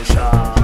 Nation.